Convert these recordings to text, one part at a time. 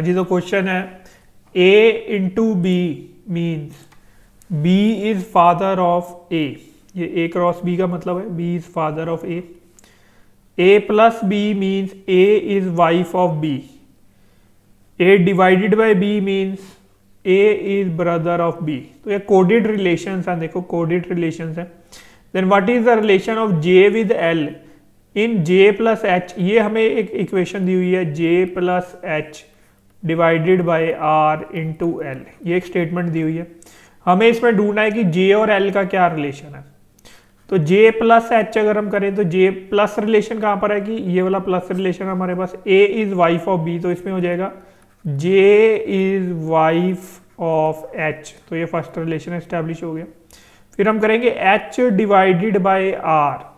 हाँ जी तो क्वेश्चन है A into B means B is father of A ये ए क्रॉस बी का मतलब है B is father of A A plus B means A is wife of B A divided by B means A is brother of B तो ये coded relation है, देखो coded relation है। Then what is the relation of J with L in J plus H ये हमें एक equation दी हुई है J plus H divided by R into L ये एक स्टेटमेंट दी हुई है। हमें इसमें ढूंढना है कि जे और एल का क्या रिलेशन है। तो जे प्लस एच अगर हम करें तो जे प्लस रिलेशन कहाँ पर है कि ये वाला प्लस रिलेशन हमारे पास A is wife of B तो इसमें हो जाएगा। J is wife of H तो ये फ़र्स्ट रिलेशन एस्टेब्लिश हो गया। फिर हम करेंगे एच डिवाइडेड बाय आर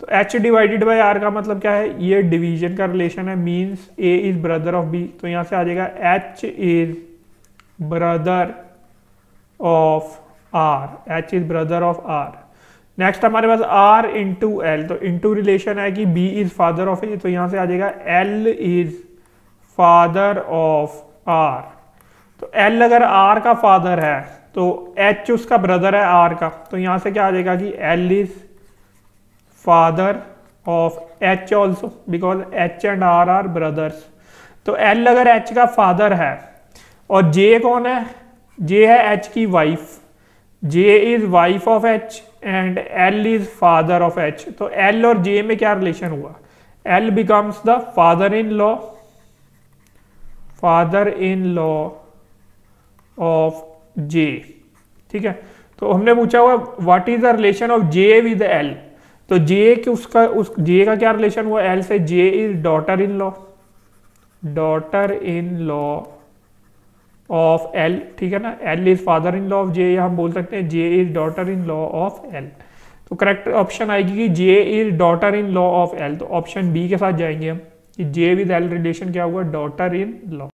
तो एच डिवाइडेड बाई आर का मतलब क्या है? ये डिवीज़न का रिलेशन है means A is brother of B तो यहाँ से आ जाएगा H is brother of R H is brother of R next हमारे पास आर इंटू एल तो इंटू रिलेशन है कि B is father of A तो यहाँ से आ जाएगा L is father of R तो एल अगर आर का फादर है तो एच उसका ब्रदर है आर का. तो यहाँ से क्या आ जाएगा कि L is father of H also because H and R are brothers तो एल अगर एच का फादर है, और जे कौन है? जे है एच की wife J is wife of H and L is father of H तो एल और जे में क्या रिलेशन हुआ? L becomes the father in law father in law of J ठीक है? तो हमने पूछा हुआ what is the relation of J with L तो जे के उसका, उस जे का क्या रिलेशन हुआ? एल से J is daughter in law daughter in law of L ठीक है ना? L is father in law of J हम बोल सकते हैं J is daughter in law of L तो करेक्ट ऑप्शन आएगी कि J is daughter in law of L तो ऑप्शन बी के साथ जाएँगे हम कि जे विद एल रिलेशन क्या हुआ? Daughter in law